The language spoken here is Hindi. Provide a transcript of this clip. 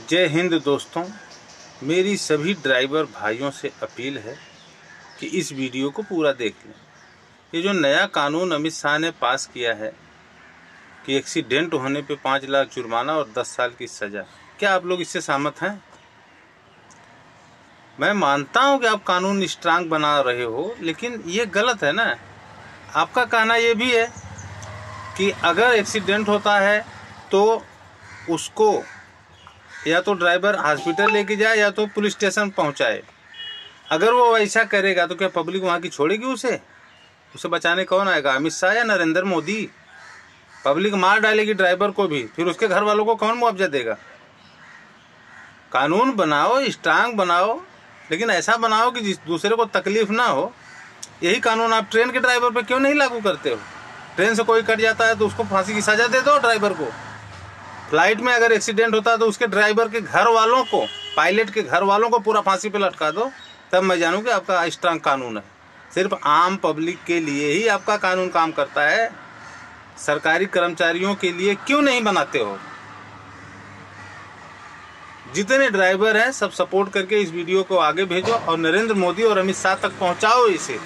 जय हिंद दोस्तों, मेरी सभी ड्राइवर भाइयों से अपील है कि इस वीडियो को पूरा देख लें। ये जो नया कानून अमित शाह ने पास किया है कि एक्सीडेंट होने पे पाँच लाख जुर्माना और दस साल की सज़ा, क्या आप लोग इससे सहमत हैं? मैं मानता हूँ कि आप कानून स्ट्रांग बना रहे हो, लेकिन ये गलत है ना? आपका कहना ये भी है कि अगर एक्सीडेंट होता है तो उसको या तो ड्राइवर हॉस्पिटल लेके जाए या तो पुलिस स्टेशन पहुँचाए। अगर वो ऐसा करेगा तो क्या पब्लिक वहाँ की छोड़ेगी उसे? उसे बचाने कौन आएगा, अमित शाह या नरेंद्र मोदी? पब्लिक मार डालेगी ड्राइवर को भी, फिर उसके घर वालों को कौन मुआवजा देगा? कानून बनाओ, स्ट्रांग बनाओ, लेकिन ऐसा बनाओ कि जिस दूसरे को तकलीफ़ ना हो। यही कानून आप ट्रेन के ड्राइवर पर क्यों नहीं लागू करते हो? ट्रेन से कोई कट जाता है तो उसको फांसी की सजा दे दो ड्राइवर को। फ़्लाइट में अगर एक्सीडेंट होता है तो उसके ड्राइवर के घर वालों को, पायलट के घर वालों को पूरा फांसी पे लटका दो। तब मैं जानूँ कि आपका स्ट्रांग कानून है। सिर्फ़ आम पब्लिक के लिए ही आपका कानून काम करता है। सरकारी कर्मचारियों के लिए क्यों नहीं बनाते हो? जितने ड्राइवर हैं, सब सपोर्ट करके इस वीडियो को आगे भेजो और नरेंद्र मोदी और अमित शाह तक पहुंचाओ इसे।